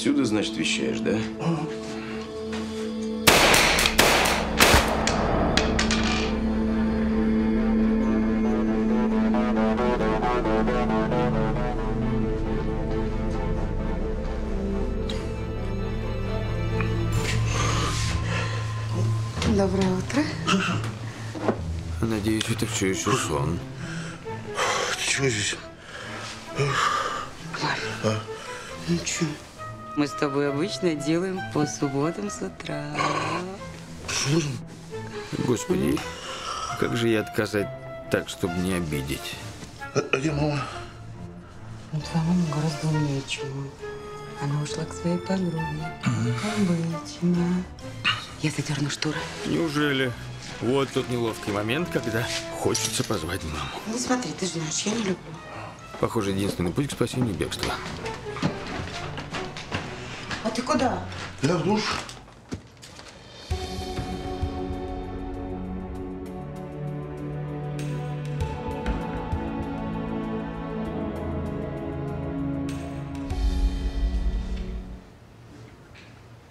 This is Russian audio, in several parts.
Отсюда, значит, вещаешь, да? Доброе утро. Надеюсь, это все еще сон. Ты чего здесь? Ничего. Мы с тобой обычно делаем по субботам с утра. Господи, как же ей отказать так, чтобы не обидеть? А, а где мама? Ну, твоя мама гораздо умнее, чем. Она ушла к своей подруге. Обычно. Я задерну шторы. Неужели? Вот тот неловкий момент, когда хочется позвать маму. Ну, смотри, ты же знаешь, я не люблю. Похоже, единственный путь к спасению – бегство. Ты куда? Я в душ.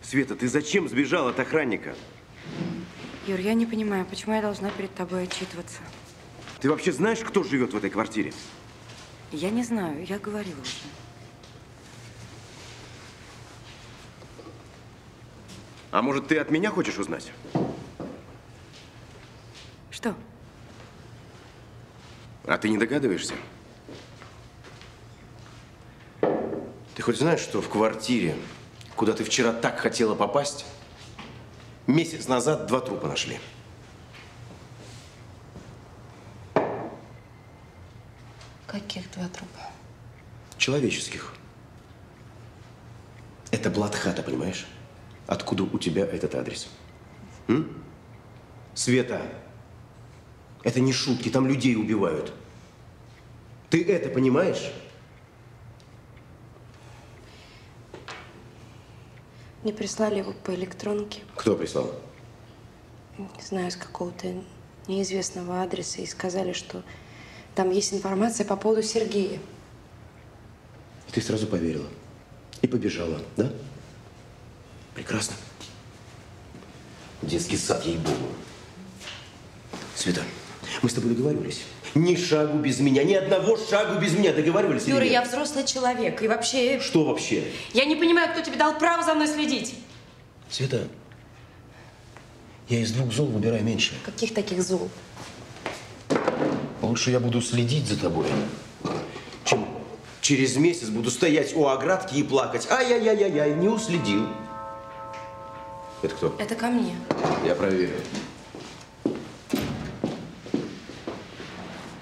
Света, ты зачем сбежал от охранника? Юр, я не понимаю, почему я должна перед тобой отчитываться? Ты вообще знаешь, кто живет в этой квартире? Я не знаю, я говорила уже. А может, ты от меня хочешь узнать? Что? А ты не догадываешься? Ты хоть знаешь, что в квартире, куда ты вчера так хотела попасть, месяц назад два трупа нашли? Каких два трупа? Человеческих. Это Бладхата, понимаешь? Откуда у тебя этот адрес? М? Света, это не шутки, там людей убивают. Ты это понимаешь? Мне прислали его по электронке. Кто прислал? Не знаю, с какого-то неизвестного адреса. И сказали, что там есть информация по поводу Сергея. И ты сразу поверила. И побежала, да? Прекрасно. Детский сад, ей-богу. Света, мы с тобой договаривались. Ни шагу без меня, ни одного шагу без меня. Договаривались Юра, я взрослый человек. И вообще, Что вообще? я не понимаю, кто тебе дал право за мной следить. Света, я из двух зол выбираю меньше. Каких таких зол? Лучше я буду следить за тобой, чем через месяц буду стоять у оградки и плакать. Ай-яй-яй-яй, не уследил. Это кто? Это ко мне. Я проверю.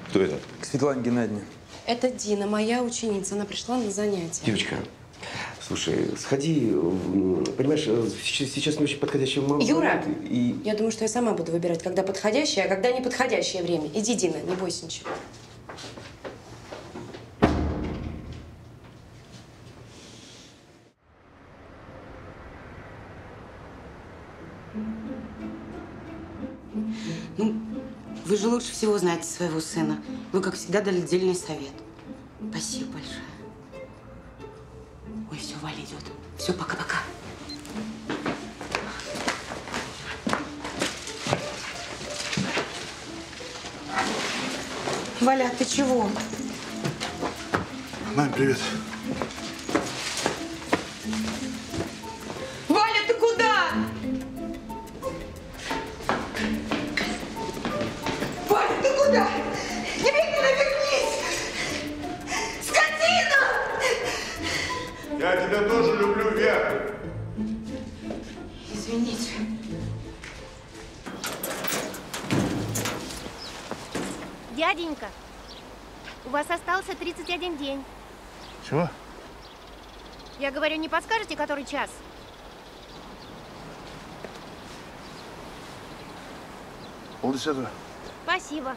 Кто это? К Светлане Геннадьевне. Это Дина, моя ученица. Она пришла на занятия. Девочка, слушай, сходи, понимаешь, сейчас не очень подходящий мо- момент. Юра! И Я думаю, что я сама буду выбирать, когда подходящее, а когда неподходящее время. Иди, Дина, не бойся ничего. Лучше всего знаете своего сына. Вы, как всегда, дали дельный совет. Спасибо большое. Все, Валя идет. Все, пока-пока. Валя, ты чего? Мам, привет. 31 день. Чего? Я говорю, не подскажете, который час? Полдесятого. Спасибо.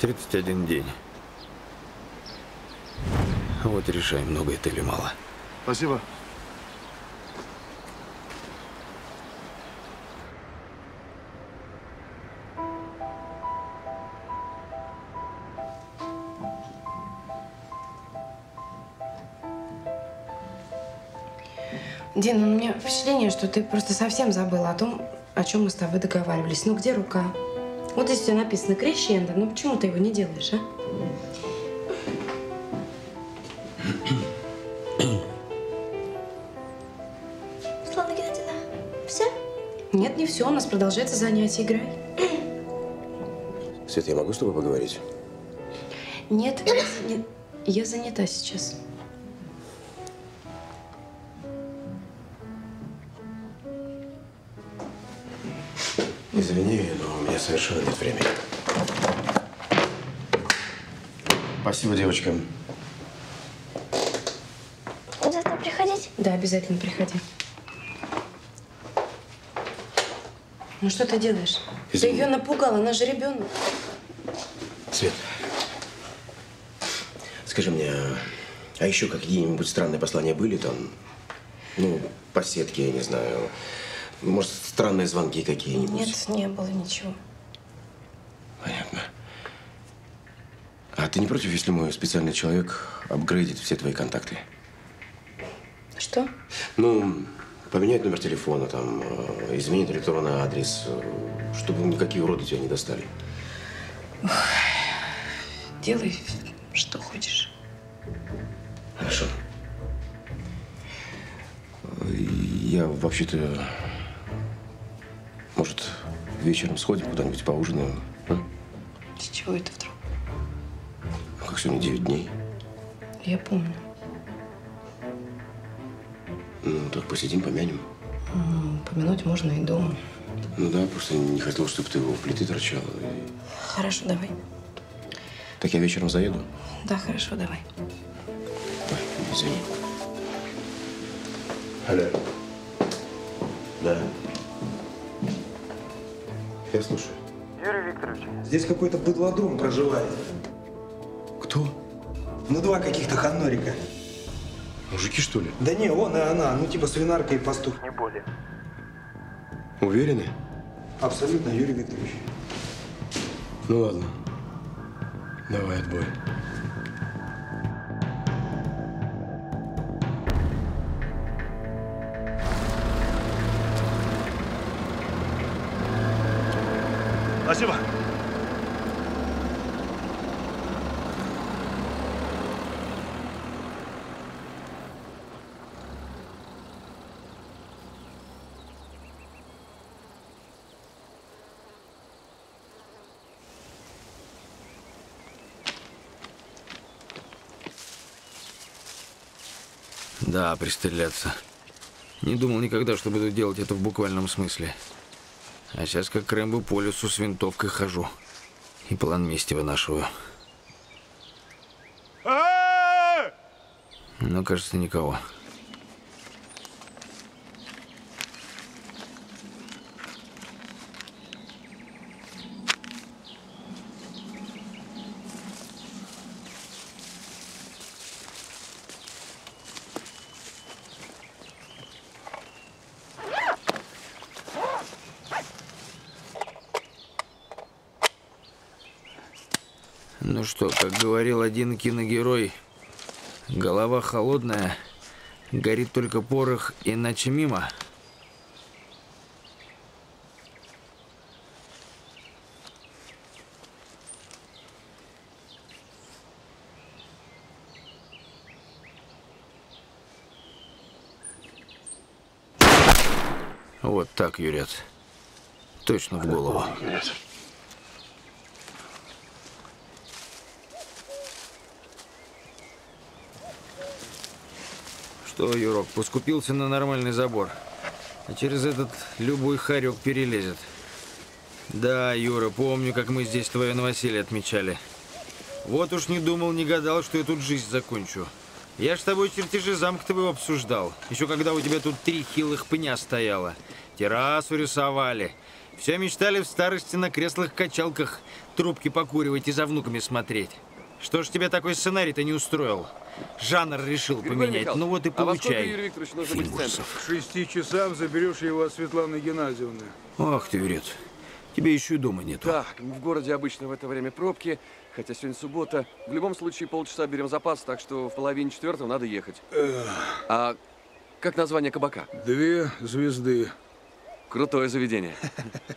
31 день. Вот и решай, много это или мало. Спасибо. Дин, у меня впечатление, что ты просто совсем забыла о том, о чем мы с тобой договаривались. Ну, где рука? Вот здесь у тебя написано крещендо. Ну, почему ты его не делаешь, а? Светлана Геннадьевна, все? Нет, не все. У нас продолжается занятие. Играй. Свет, я могу с тобой поговорить? Нет, заня- я занята сейчас. Извини, но у меня совершенно нет времени. Спасибо, девочка. Завтра приходить? Да, обязательно приходи. Ну что ты делаешь? Извини. Ты ее напугала, она же ребенок. Свет, скажи мне, а еще какие-нибудь странные послания были там? Ну, по сетке, я не знаю. Может, странные звонки какие-нибудь? Нет, не было ничего. Понятно. А ты не против, если мой специальный человек апгрейдит все твои контакты? Что? Ну, поменять номер телефона, там, э, изменить электронный адрес, э, чтобы никакие уроды тебя не достали. Делай, что хочешь. Хорошо. Я вообще-то, может, вечером сходим куда-нибудь поужинаем? а? С чего это вдруг? Ну, Как сегодня 9 дней. Я помню. Ну, так посидим, помянем. М, Помянуть можно и дома. Ну да, просто не хотел, чтобы ты у плиты торчала. И- Хорошо, давай. Так я вечером заеду? Да, хорошо, давай. Ой, извини. Алло. Да. Я слушаю. Юрий Викторович, здесь какой-то быдлодром проживает. Кто? Ну, два каких-то ханорика. Мужики, что ли? Да не, он и она, ну типа свинарка и пастух. Не более. Уверены? Абсолютно, Юрий Викторович. Ну ладно. Давай отбой. Да, пристреляться. Не думал никогда, что буду делать это в буквальном смысле. А сейчас как Рэмбо по лесу с винтовкой хожу. И план мести вынашиваю. Но, кажется, никого. Ну что, как говорил один киногерой, Голова холодная, горит только порох, иначе мимо. Вот так, Юрец. Точно в голову. Что, Юрок, поскупился на нормальный забор? А через этот любой харек перелезет. Да, Юра, помню, как мы здесь твое новоселье отмечали. Вот уж не думал, не гадал, что я тут жизнь закончу. Я ж с тобой чертежи замка твоего обсуждал. Еще когда у тебя тут три хилых пня стояло. Террасу рисовали. Все мечтали в старости на креслах-качалках трубки покуривать и за внуками смотреть. Что ж тебя такой сценарий-то не устроил? Жанр решил поменять. Ну вот и А получай. Юрий Викторович, нужно быть в центре? Фильмусов. К шести часам заберешь его от Светланы Геннадьевны. Ах ты, Юрец. Тебе еще и дома нету. Так, в городе обычно в это время пробки, хотя сегодня суббота. В любом случае полчаса берем запас, так что в половине четвертого надо ехать. А как название кабака? Две звезды. Крутое заведение.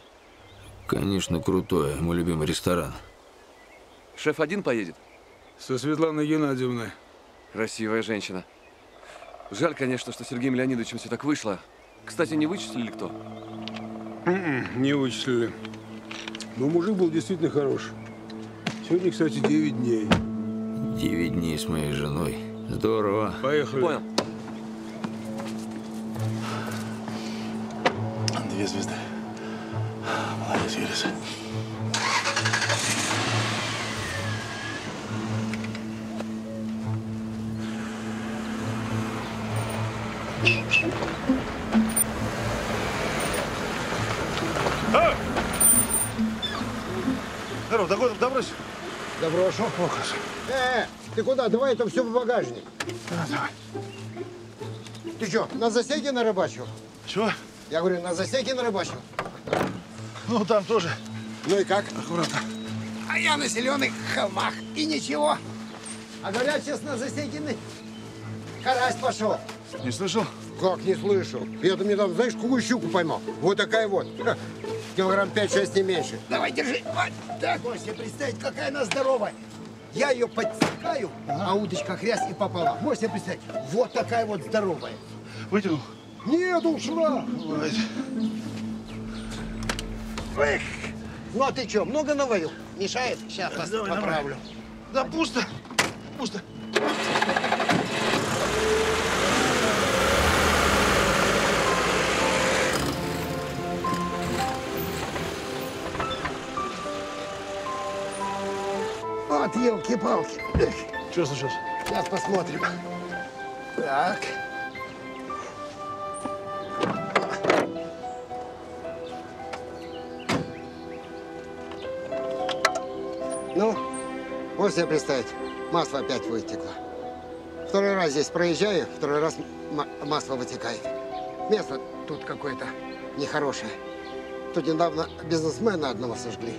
Конечно, крутое. Мой любимый ресторан. Шеф один поедет? Со Светланой Геннадьевной. Красивая женщина. Жаль, конечно, что с Сергеем Леонидовичем все так вышло. Кстати, не вычислили кто? М-м, Не вычислили. Но мужик был действительно хорош. Сегодня, кстати, 9 дней. Девять дней с моей женой. Здорово. Поехали. Понял. Две звезды. Молодец, Юрис. Догоним, добрось? Доброшу. Э, ты куда? Давай это все в багажник. давай. Ты что, на засеке нарыбачил? Чего? Я говорю, на засеке нарыбачил. Ну, там тоже. Ну и как? Аккуратно. А я на зеленых холмах. И ничего. А говорят, сейчас на засекиный карась пошел. Не слышал? Как не слышал? Я там недавно, знаешь, какую щуку поймал? Вот такая вот. Килограмм 5-6, не меньше. Давай, держи. Вот так. Можешь себе представить, какая она здоровая. Я ее подсекаю, а удочка хрясь и пополам. Можешь себе представить? Вот такая вот здоровая. Вытянул? Нет, ушла. Бывает. Эх. Ну а ты что, много наварил? Мешает? Сейчас Давай, давай. поправлю. Да пусто. Пусто. Вот елки-палки. Что случилось? Сейчас посмотрим. Так. Ну, вот себе представить, масло опять вытекло. Второй раз здесь проезжаю, второй раз ма- масло вытекает. Место тут какое-то нехорошее. Тут недавно бизнесмена одного сожгли.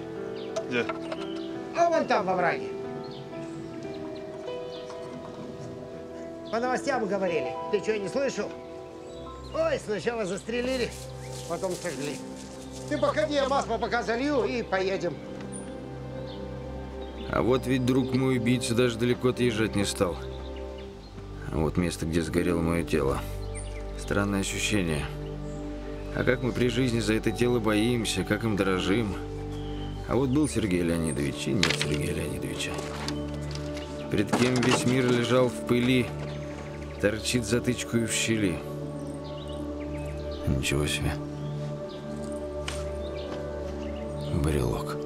Где? А вон там, во враге. По новостям говорили. Ты что, не слышал? Ой, сначала застрелили, потом сожгли. Ты походи, я масло пока залью и поедем. А вот ведь друг мой убийца даже далеко отъезжать не стал. А вот место, где сгорело мое тело. Странное ощущение. А как мы при жизни за это тело боимся, как им дорожим. А вот был Сергей Леонидович, и нет Сергея Леонидовича. Перед кем весь мир лежал в пыли, торчит затычку и в щели. Ничего себе. Брелок.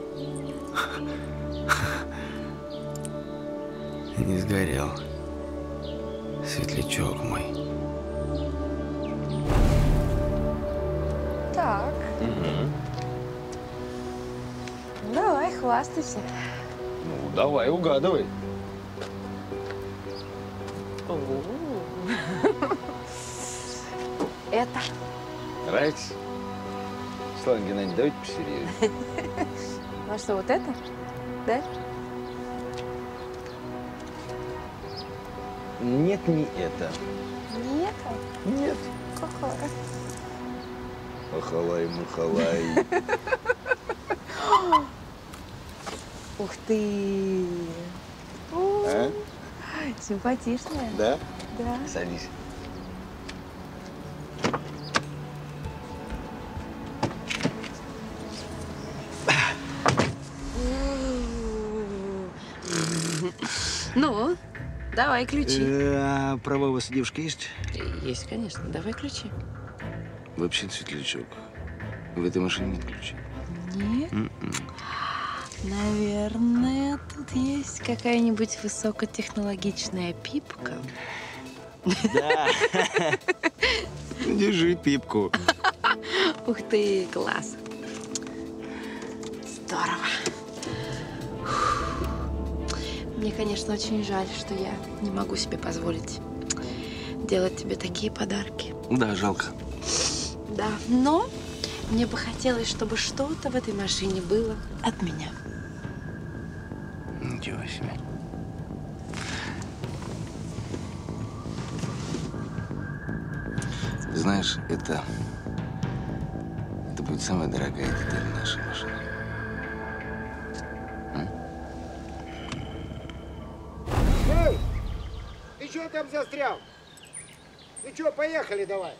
Не сгорел. Светлячок мой. Так. Давай, хвастайся. Ну, давай, угадывай. Это. Нравится? Слава Геннадьевна, давайте посерьезнее. Ну а что, вот это? Да? Нет, не это. Не это? Нет. Какая? Махалай, махалай. Ух ты! А? Симпатичная. Да? Да. Садись. Давай ключи. А права у вас девушка есть? Есть, конечно. Давай ключи. Вообще светлячок. В этой машине нет ключей. Нет? М-м. Наверное, тут есть какая-нибудь высокотехнологичная пипка. Да. Держи пипку. Ух ты, класс. Здорово. Мне, конечно, очень жаль, что я не могу себе позволить делать тебе такие подарки. Да, жалко. Да, но мне бы хотелось, чтобы что-то в этой машине было от меня. Ничего себе. Знаешь, это... Это будет самая дорогая деталь нашей машины. Там застрял? Ну что, поехали давай.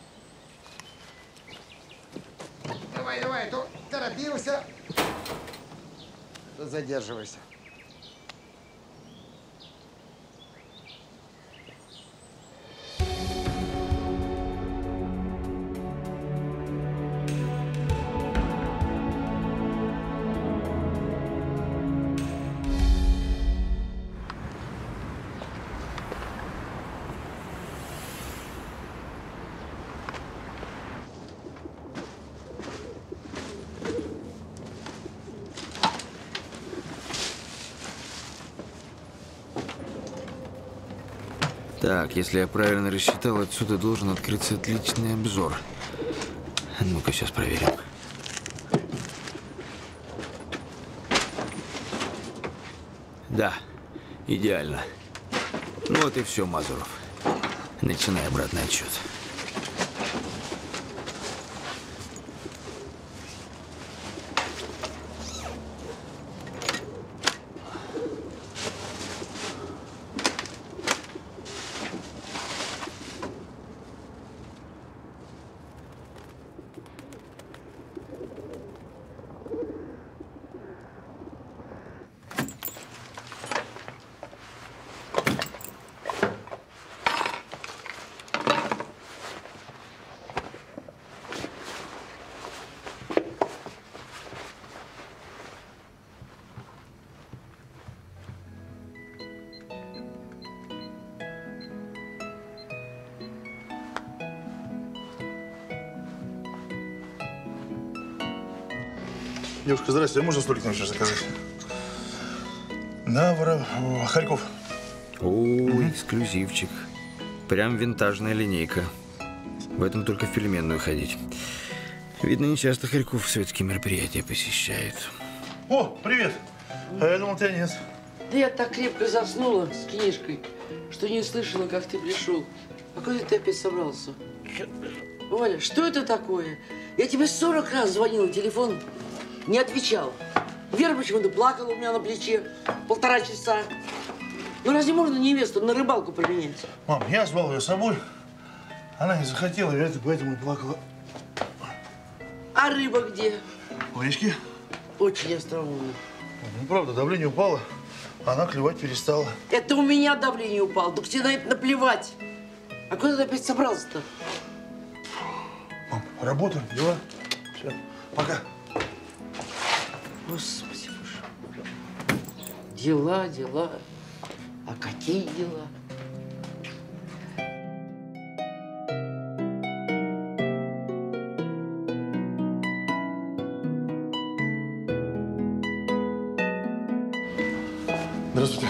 Давай, давай, а то торопился. То задерживайся. Так, если я правильно рассчитал, отсюда должен открыться отличный обзор. Ну-ка, сейчас проверим. Да, идеально. Ну вот и все, Мазуров. Начинай обратный отчет. Девушка, здрасте, а можно столик нам сейчас заказать? На, Воро... Харьков. О, эксклюзивчик. Прям винтажная линейка. В этом только в пельменную ходить. Видно, не часто Харьков светские мероприятия посещает. О, привет. А я думал, тебя нет. Да я так крепко заснула с книжкой, что не слышала, как ты пришел. А куда ты опять собрался? Оля, что это такое? Я тебе 40 раз звонила, телефон не отвечал. Вера почему-то плакала у меня на плече полтора часа. Ну разве можно невесту на рыбалку променять? Мам, я звал ее с собой. Она не захотела, я это поэтому и плакала. А рыба где? В речке? Очень остроумно. Ну, правда, давление упало, а она клевать перестала. Это у меня давление упало, так тебе на это наплевать. А куда ты опять собрался-то? Мам, работа, дела. Все, пока. Господи боже. Дела, дела. А какие дела? Здравствуйте.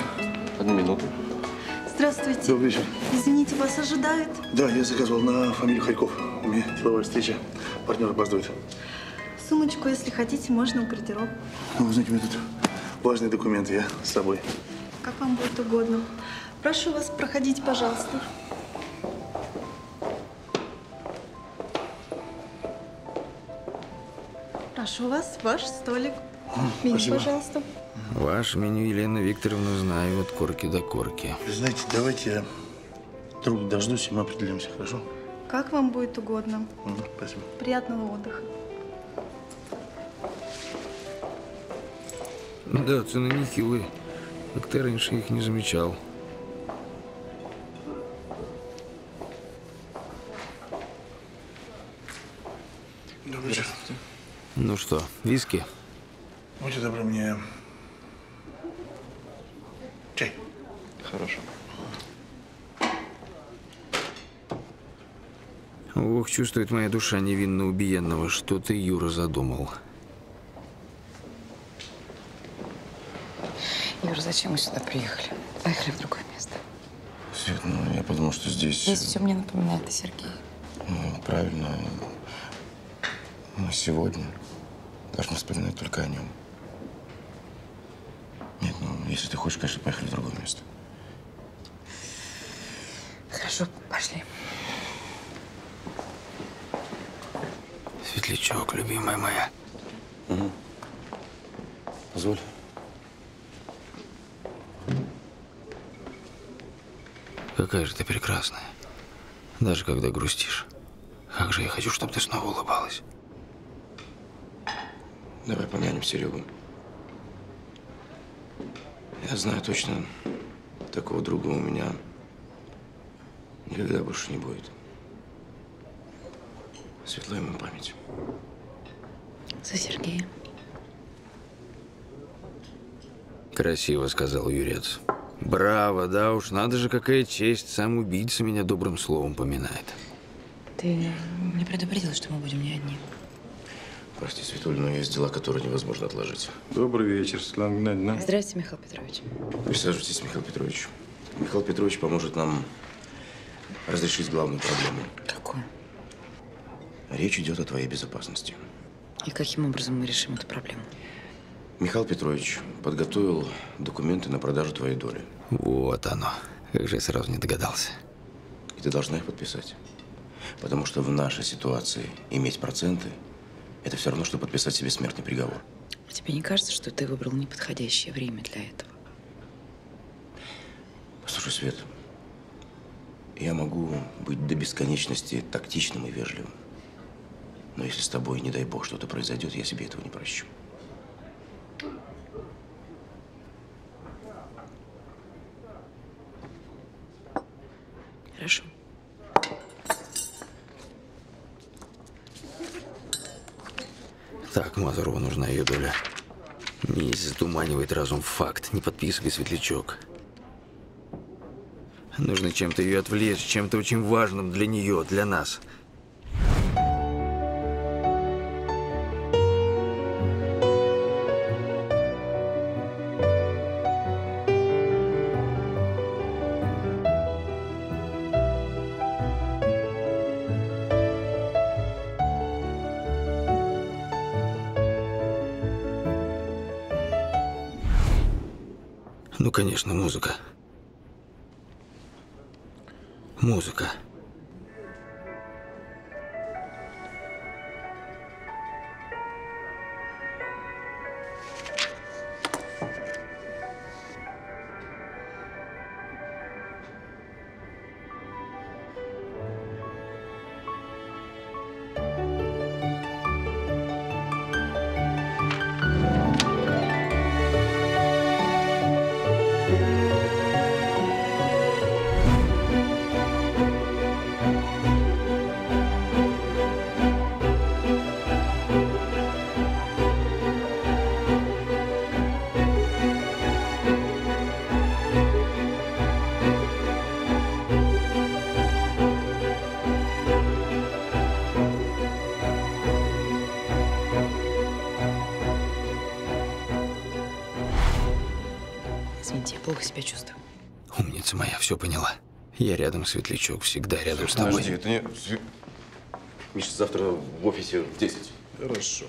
Одну минуту. Здравствуйте. Добрый вечер. Извините, вас ожидают? Да, я заказывал на фамилию Харьков. У меня деловая встреча. Партнер опаздывает. Сумочку, если хотите, можно у гардероб. Ну, вы знаете, у меня тут важные документы. Я с собой. Как вам будет угодно. Прошу вас, проходите, пожалуйста. Прошу вас, ваш столик. Меню, спасибо. пожалуйста. Ваше меню, Елена Викторовна, знаю от корки до корки. Знаете, давайте я друг дождусь, и мы определимся, хорошо? Как вам будет угодно. Спасибо. Приятного отдыха. Да, цены нехилые. Как-то раньше их не замечал. Добрый вечер. Ну что, виски? Будьте добры мне чай. Хорошо. Ох, чувствует моя душа невинно убиенного, что ты, Юра, задумал. Юра, зачем мы сюда приехали? Поехали в другое место. Свет, ну я подумал, что здесь... Здесь все мне напоминает о Сергее. Ну, правильно. Мы сегодня должны вспоминать только о нем. Нет, ну, если ты хочешь, конечно, поехали в другое место. Хорошо, пошли. Светлячок, любимая моя. Угу. Позволь. Какая же ты прекрасная. Даже когда грустишь. Как же я хочу, чтобы ты снова улыбалась. Давай помянем Серегу. Я знаю точно, такого друга у меня никогда больше не будет. Светлая ему память. За Сергея. Красиво, сказал Юрец. Браво, да уж, надо же, какая честь. Сам убийца меня добрым словом поминает. Ты не предупредил, что мы будем не одни. Прости, Светуль, но есть дела, которые невозможно отложить. Добрый вечер, Светлана Геннадьевна. Здравствуйте, Михаил Петрович. Присаживайтесь, Михаил Петрович. Михаил Петрович поможет нам разрешить главную проблему. Какую? Речь идет о твоей безопасности. И каким образом мы решим эту проблему? Михаил Петрович подготовил документы на продажу твоей доли. Вот оно. Как же я сразу не догадался. И ты должна их подписать. Потому что в нашей ситуации иметь проценты – это все равно, что подписать себе смертный приговор. А тебе не кажется, что ты выбрал неподходящее время для этого? Послушай, Свет, я могу быть до бесконечности тактичным и вежливым. Но если с тобой, не дай бог, что-то произойдет, я себе этого не прощу. Хорошо. Так, Мазурову нужна ее доля. Не затуманивает разум факт, не подписывай светлячок. Нужно чем-то ее отвлечь, чем-то очень важным для нее, для нас. Ну, конечно, музыка. Музыка. Светлячок, всегда рядом с тобой. Подожди, это не... Миша, завтра в офисе в 10. Хорошо.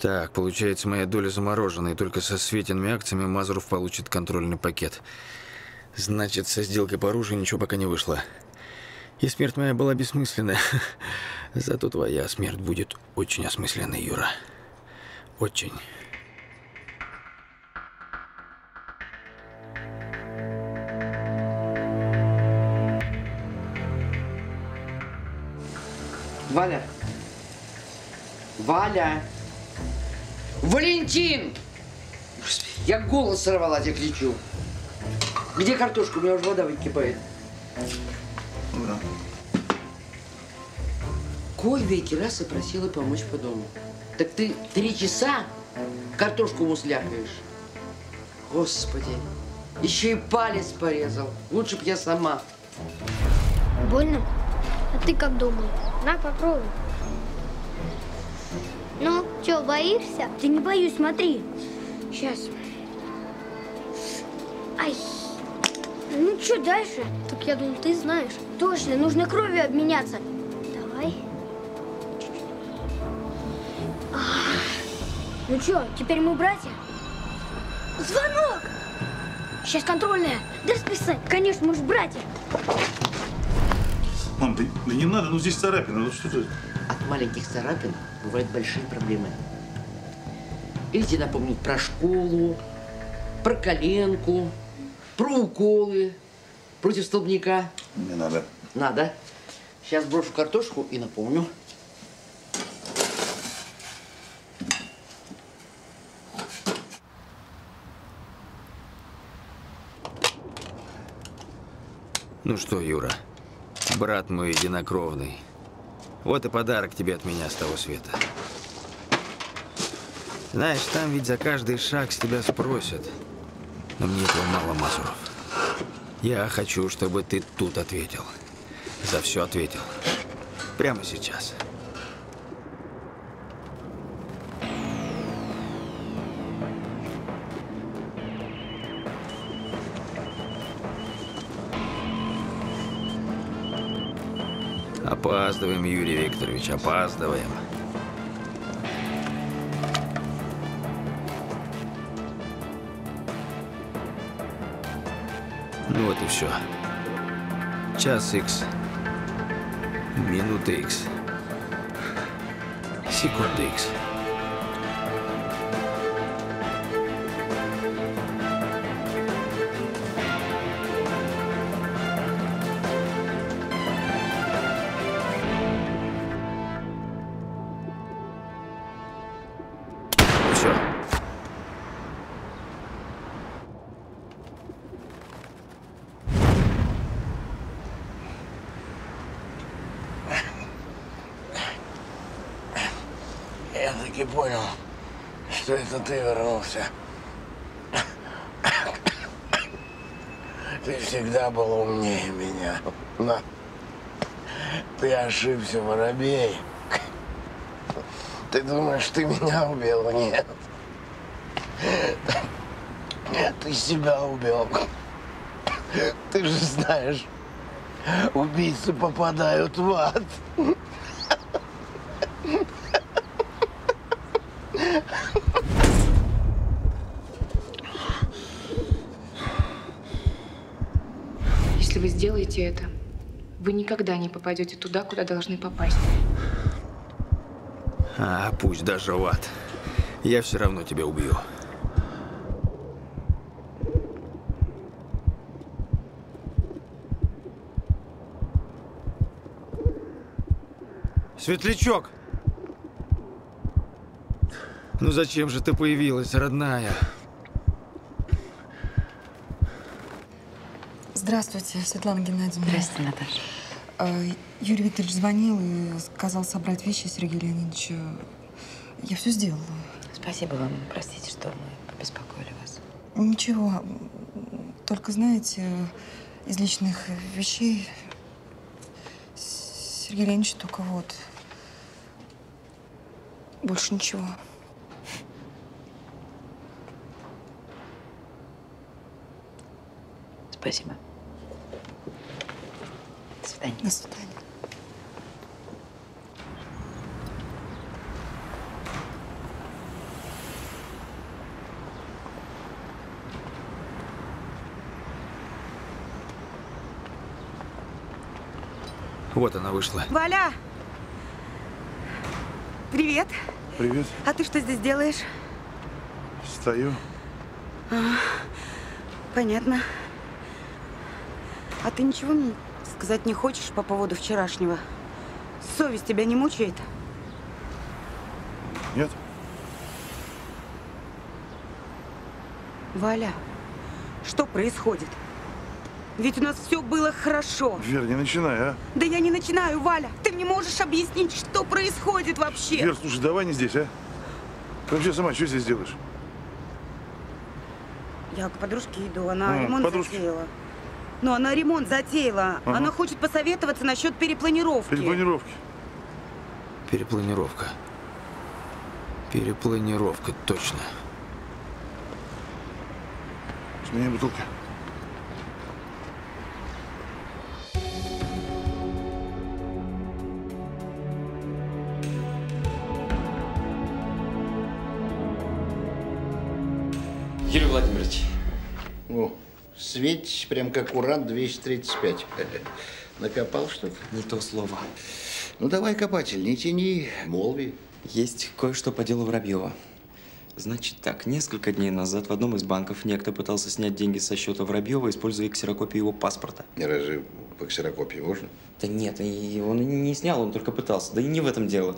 Так, получается, моя доля заморожена, и только со Светиными акциями Мазуров получит контрольный пакет. Значит, со сделкой по оружию ничего пока не вышло. И смерть моя была бессмысленная. Зато твоя смерть будет очень осмысленной, Юра. Очень. Валя. Валя. Валентин! Я голос сорвала, тебе кричу. Где картошка? У меня уже вода выкипает. Да. Кой веки раз и просила помочь по дому. Так ты три часа картошку мусляхаешь. Господи, еще и палец порезал. Лучше б я сама. Больно? А ты как думал? На, попробуй. Ну, что, боишься? Да не боюсь, смотри. Сейчас. Ай. Ну что дальше? Так я думал, ты знаешь. Точно, нужно кровью обменяться. Давай. Ну что, теперь мы братья? Звонок! Сейчас контрольная. Дай списать. Конечно, мы же братья. Мам, да, да не надо, ну здесь царапина, ну что ты? От маленьких царапин бывают большие проблемы. Или тебе напомнить про школу, про коленку, про уколы против столбняка. Не надо. Надо. Сейчас брошу картошку и напомню. Ну что, Юра, брат мой единокровный, вот и подарок тебе от меня с того света. Знаешь, там ведь за каждый шаг с тебя спросят. Но мне этого мало, Мазуров. Я хочу, чтобы ты тут ответил. За все ответил. Прямо сейчас. Опаздываем, Юрий Викторович, опаздываем. Ну вот и все. Час икс. Минута икс. Секунда икс. Ты вернулся. Ты всегда был умнее меня. Но ты ошибся, воробей. Ты думаешь, ты меня убил? Нет. Нет, ты себя убил. Ты же знаешь, убийцы попадают в ад. Если вы сделаете это, вы никогда не попадете туда, куда должны попасть. А, пусть даже в ад. Я все равно тебя убью. Светлячок! Ну зачем же ты появилась, родная? Здравствуйте, Светлана Геннадьевна. Здравствуйте, Наташа. Э, Юрий Викторович звонил и сказал собрать вещи Сергея Леонидовича. Я все сделала. Спасибо вам. Простите, что мы побеспокоили вас. Ничего. Только, знаете, из личных вещей Сергей Леонидович только вот. Больше ничего. Спасибо. До свидания. До свидания. Вот она вышла. Валя! Привет. Привет. А ты что здесь делаешь? Стою. А, понятно. А ты ничего не сказать не хочешь по поводу вчерашнего? Совесть тебя не мучает? Нет? Валя, что происходит? Ведь у нас все было хорошо. Вер, не начинай, а? Да я не начинаю, Валя. Ты мне можешь объяснить, что происходит вообще? Вер, слушай, давай не здесь, а? Ты вообще сама что здесь делаешь? Я к подружке иду, она А, ремонт подружке. затеяла. Ну, она ремонт затеяла. Ага. Она хочет посоветоваться насчет перепланировки. Перепланировки. Перепланировка. Перепланировка, точно. Сменяй бутылки. Светишь прям как уран-235. Накопал что-то? Не то слово. Ну давай, копатель, не тяни, молви. Есть кое-что по делу Воробьева. Значит так, несколько дней назад в одном из банков некто пытался снять деньги со счета Воробьева, используя ксерокопию его паспорта. Разве по ксерокопии можно? Да нет, и он не снял, он только пытался. Да и не в этом дело.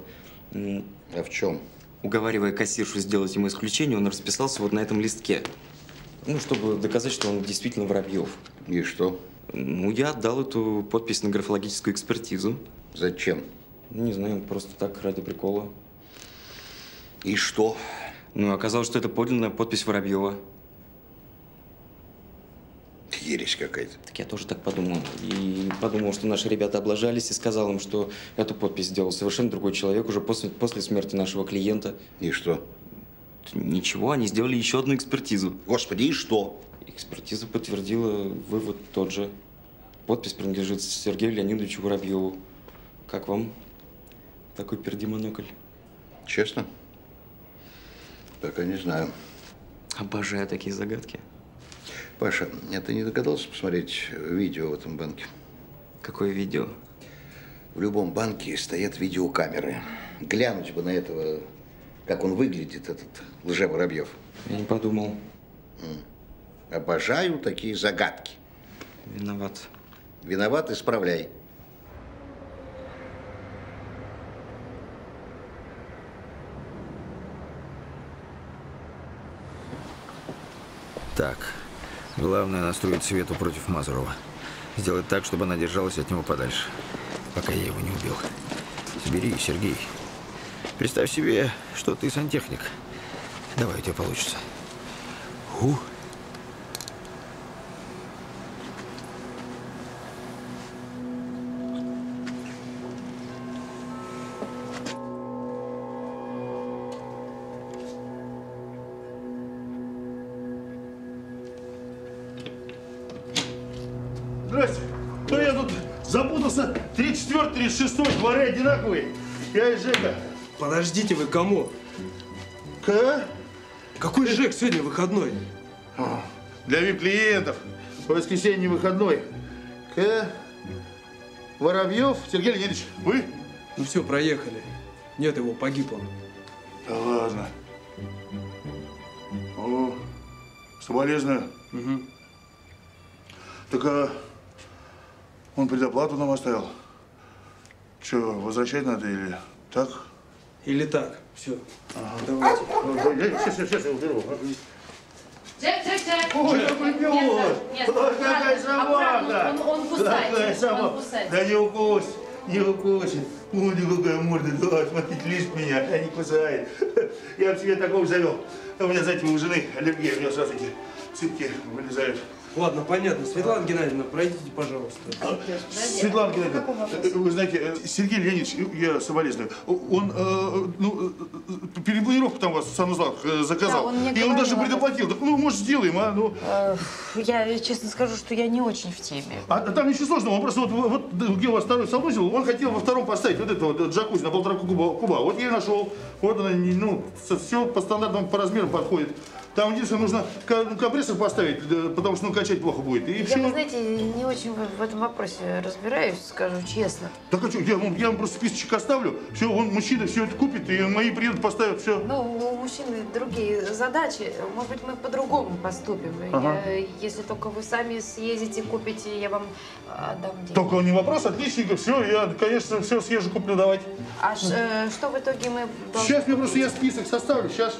А в чем? Уговаривая кассиршу сделать ему исключение, он расписался вот на этом листке. Ну, чтобы доказать, что он действительно Воробьев. И что? Ну, я отдал эту подпись на графологическую экспертизу. Зачем? Не знаю, просто так, ради прикола. И что? Ну, оказалось, что это подлинная подпись Воробьева. Ересь какая-то. Так я тоже так подумал. И подумал, что наши ребята облажались, и сказал им, что эту подпись сделал совершенно другой человек уже после, после смерти нашего клиента. И что? Ничего, они сделали еще одну экспертизу. Господи, и что? Экспертиза подтвердила вывод тот же. Подпись принадлежит Сергею Леонидовичу Воробьеву. Как вам такой пердимонокль? Честно? Пока не знаю. Обожаю такие загадки. Паша, а ты не догадался посмотреть видео в этом банке? Какое видео? В любом банке стоят видеокамеры. Глянуть бы на этого, как он выглядит, этот лже-воробьев. Я не подумал. Обожаю такие загадки. Виноват. Виноват, исправляй. Так, главное настроить Свету против Мазурова. Сделать так, чтобы она держалась от него подальше, пока я его не убил. Собери, Сергей. Представь себе, что ты сантехник. Давай, у тебя получится. У. Подождите, вы кому? К? Какой Жек сегодня выходной? Для вип-клиентов. По воскресенье выходной. К. Воробьев Сергей Леонидович. Вы? Ну все, проехали. Нет его, погиб он. Да ладно. О, соболезную. Угу. Так а он предоплату нам оставил. Че, возвращать надо или так? Или так. Все. Давайте. Сейчас, сейчас, сейчас я уберу. Джек, Джек, Джек. Ой, какой пес! Нет, какая собака! Он, он. Какая собака! Он кусается. Да не укусит, не укусит. Ой, какая морда, да, смотрите, лишь меня, а не кусает. Я бы себе такого завел. У меня, знаете, у жены аллергия, у нее сразу эти цыпки вылезают. Ладно, понятно. Светлана Геннадьевна, пройдите, пожалуйста. Светлана Геннадьевна, э, вы знаете, э, Сергей Леонидович, я соболезную, он, э, ну, э, перепланировку там у вас в санузлах э, заказал. Да, он мне и он даже предоплатил. Так, ну, может, сделаем, а? Ну, Э, Я честно скажу, что я не очень в теме. А а там ничего сложного, он просто вот, вот где у вас второй санузел, он хотел во втором поставить вот это вот джакузи на полтора куба. куба. Вот я и нашел. Вот она, не- ну, все по стандартам, по размерам подходит. Там единственное, нужно ну, компрессор поставить, потому что ну, качать плохо будет. И Я, все. вы знаете, не очень в, этом вопросе разбираюсь, скажу честно. Так а что, я, вам- я вам просто списочек оставлю, все, он мужчина все это купит, и мои приедут, поставят, все. Ну, у мужчины другие задачи. Может быть, мы по-другому поступим. Ага. Я- если только вы сами съездите, купите, я вам отдам деньги. Только не вопрос, отличненько, все, я, конечно, все съезжу, куплю, давайте. А ш- э, что в итоге мы должны Сейчас мне просто я список составлю, сейчас.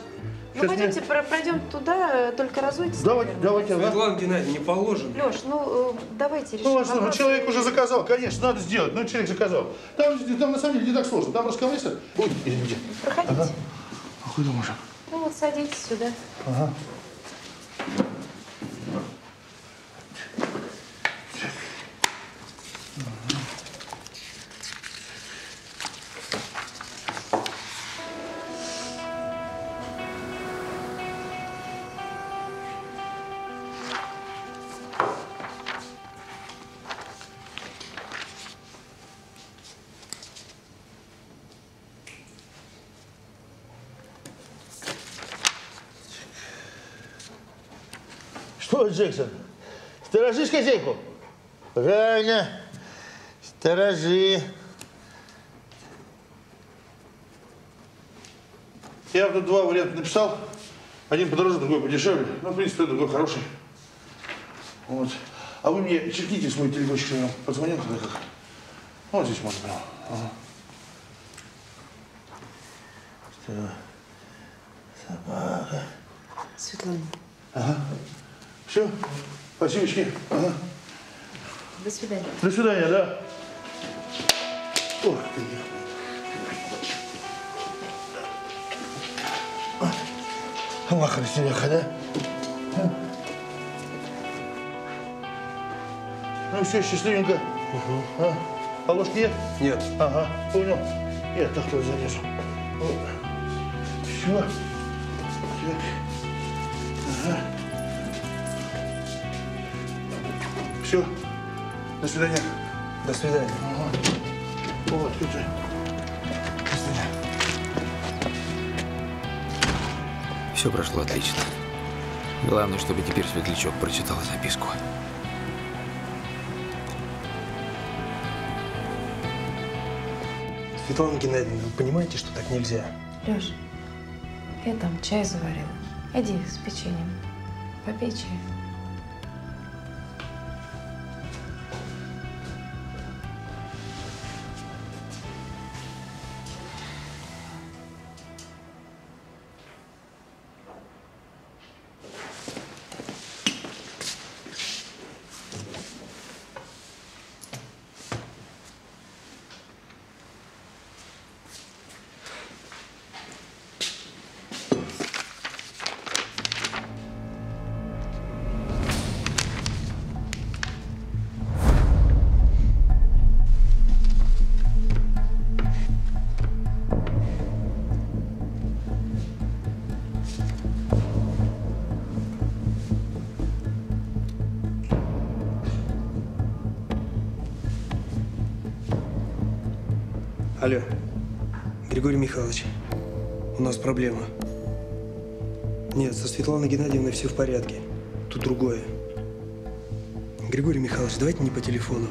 Ну, пойдемте, про- пройдем туда, э, только разуйтесь. Давайте, давайте. Светлана Геннадьевна, не положено. Леш, ну, э, давайте решим Ну, ну, вопрос. человек уже заказал, конечно, надо сделать. Ну, человек заказал. Там, там на самом деле не так сложно. Там раскомыслят. Ой, извините. Проходите. Ага. А куда можно? Ну, вот садитесь сюда. Ага. Что, Джексон, сторожишь хозяйку? Правильно, сторожи. Я тут два варианта написал. Один подороже, другой подешевле. Ну, в принципе, другой хороший. Вот. А вы мне черкните свой телефончик, я вам позвоню тогда как. Вот здесь можно прямо. Ага. Что? Собака. Светлана, Ага. Все. Спасибо. Ага. до свидания. До свидания, да. Ох ты. Лаха растяляха, да? А? Ну все, счастливенько. А? А ложки нет? Нет. Ага, понял. Я так тоже залезу. Все. Так. Все. До свидания. До свидания. Ага. Вот, это. До свидания. Все прошло отлично. Главное, чтобы теперь Светлячок прочитал записку. Светлана Геннадьевна, вы понимаете, что так нельзя? Леш, я там чай заварила. Иди с печеньем. Попей чай. Михайлович, у нас проблема. Нет, со Светланой Геннадьевной все в порядке. Тут другое. Григорий Михайлович, давайте не по телефону.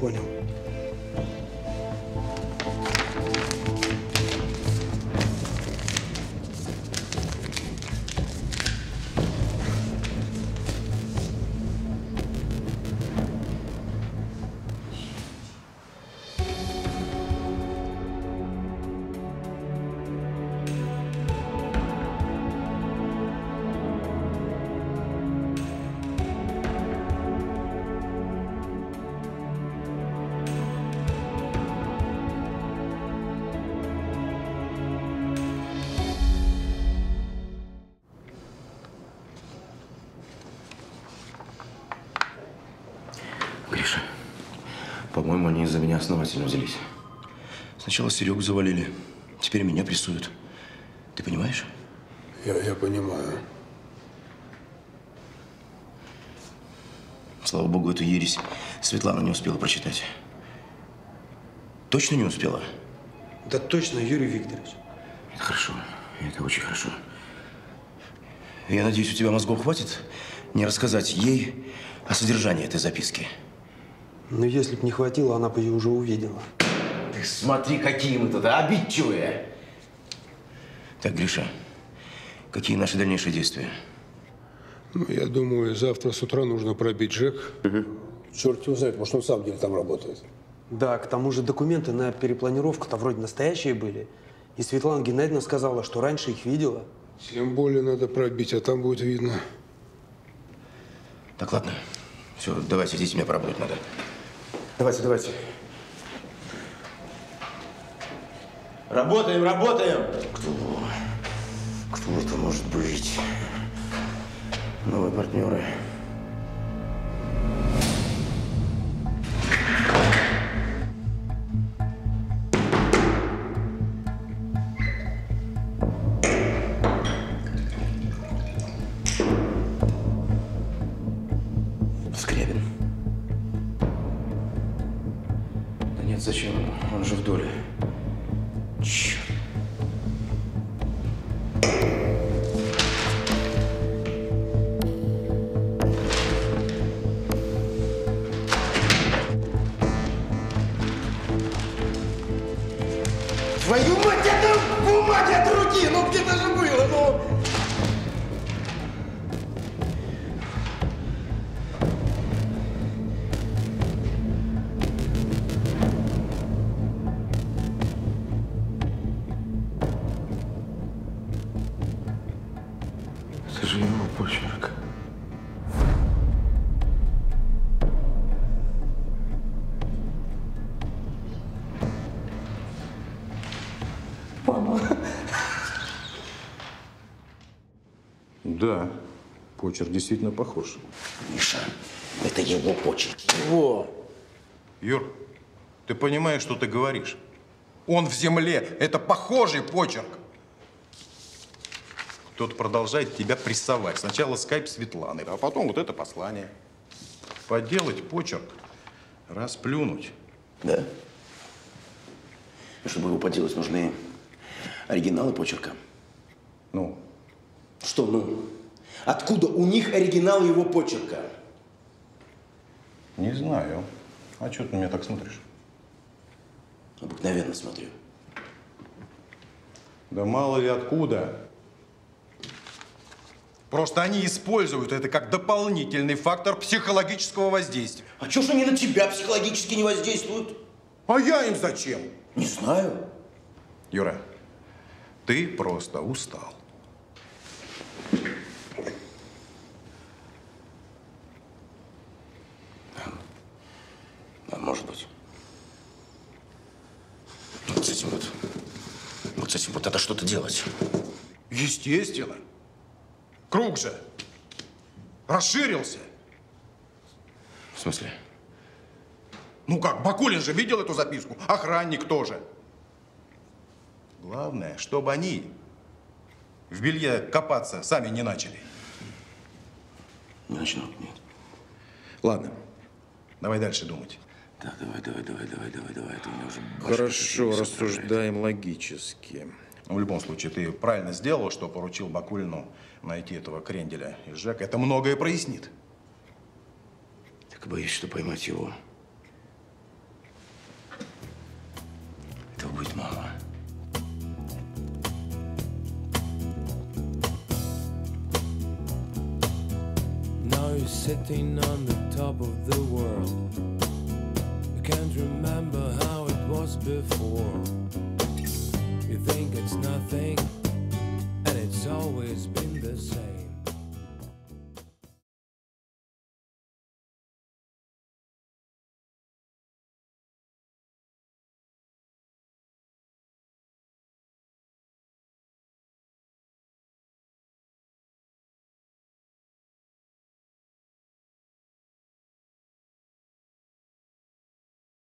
Понял. Основательно взялись. Сначала Серегу завалили, теперь меня прессуют. Ты понимаешь? Я, я понимаю. Слава богу, эту ересь Светлана не успела прочитать. Точно не успела? Да точно, Юрий Викторович. Это хорошо. Это очень хорошо. Я надеюсь, у тебя мозгов хватит не рассказать ей о содержании этой записки. Но если б не хватило, она бы ее уже увидела. Ты смотри, какие мы тут обидчивые. Так, Гриша, какие наши дальнейшие действия? Ну, я думаю, завтра с утра нужно пробить ЖЭК. Черт его знает, может, он в самом деле там работает. Да, к тому же документы на перепланировку-то вроде настоящие были. И Светлана Геннадьевна сказала, что раньше их видела. Тем более надо пробить, а там будет видно. Так, ладно. Все, давайте, идите, мне поработать надо. Давайте, давайте. Работаем, работаем! Кто? Кто это может быть? Новые партнеры. Это же его почерк. Да, почерк действительно похож. Миша, это его почерк. Его. Юр, ты понимаешь, что ты говоришь? Он в земле. Это похожий почерк. Кто-то продолжает тебя прессовать. Сначала скайп Светланы, а потом вот это послание. Подделать почерк, расплюнуть. Да? Чтобы его поделать, нужны оригиналы почерка. Ну? Что ну? Откуда у них оригинал его почерка? Не знаю. А что ты на меня так смотришь? Обыкновенно смотрю. Да мало ли откуда. Просто они используют это как дополнительный фактор психологического воздействия. А чё ж они на тебя психологически не воздействуют? А я им зачем? Не знаю. Юра, ты просто устал. А может быть. Вот с этим вот. Вот с этим вот надо что-то делать. Естественно. Круг же расширился. В смысле? Ну как, Бакулин же видел эту записку, охранник тоже. Главное, чтобы они в белье копаться сами не начали. Не начнут, нет. Ладно, давай дальше думать. Да, давай, давай, давай, давай, давай, давай. Это у меня уже Хорошо, рассуждаем логически. Ну, в любом случае, ты правильно сделал, что поручил Бакулину найти этого кренделя из ЖЭК. Это многое прояснит. Так боюсь, что поймать его. Этого будет мало. Now you're sitting on the top of the world. You can't remember how it was before. You think it's nothing, and it's always been the same.